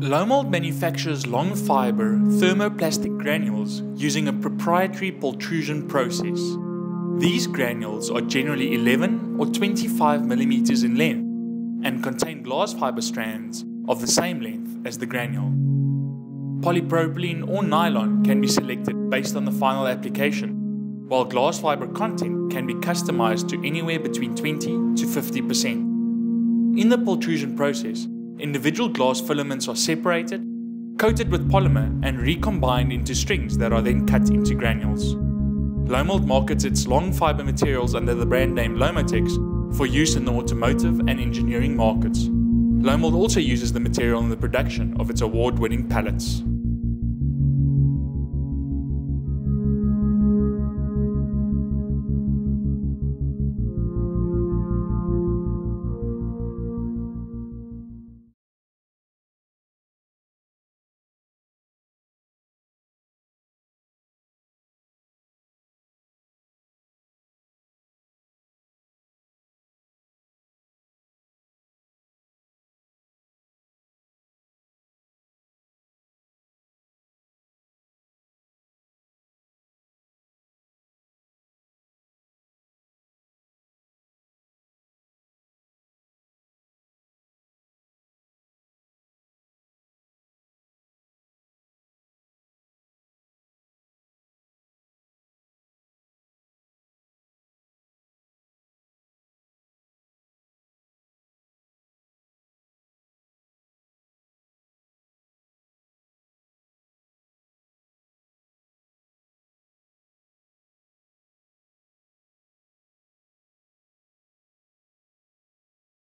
Lomold manufactures long fiber thermoplastic granules using a proprietary pultrusion process. These granules are generally 11 or 25 millimeters in length and contain glass fiber strands of the same length as the granule. Polypropylene or nylon can be selected based on the final application, while glass fiber content can be customized to anywhere between 20 to 50%. In the pultrusion process, individual glass filaments are separated, coated with polymer, and recombined into strings that are then cut into granules. Lomold markets its long fiber materials under the brand name Lomotex for use in the automotive and engineering markets. Lomold also uses the material in the production of its award winning pallets.